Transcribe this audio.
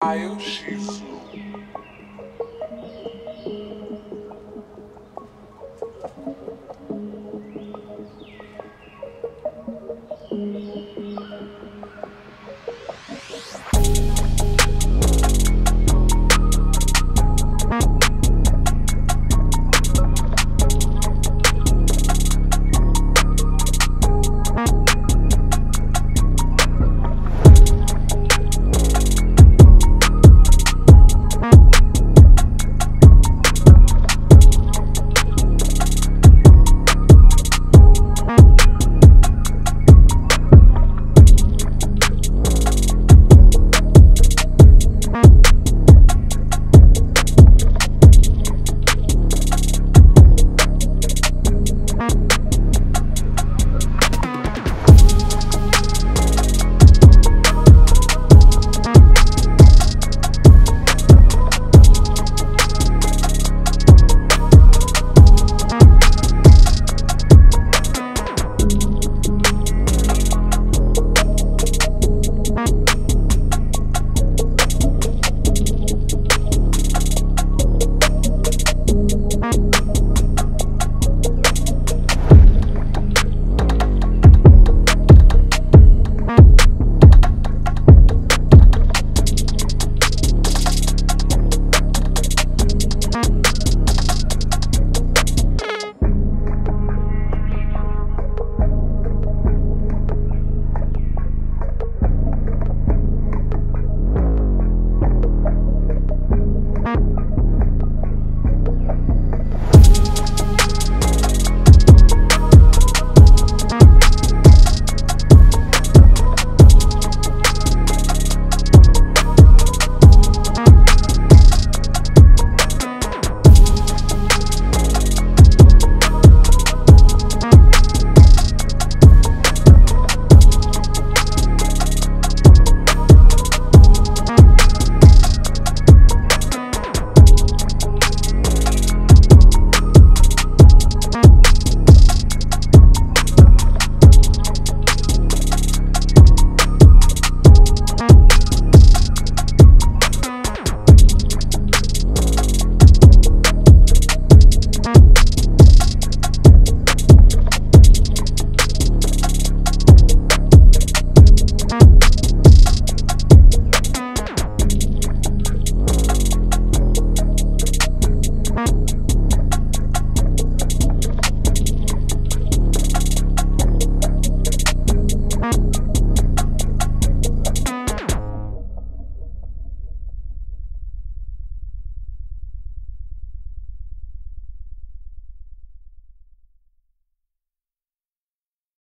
Ayushizu.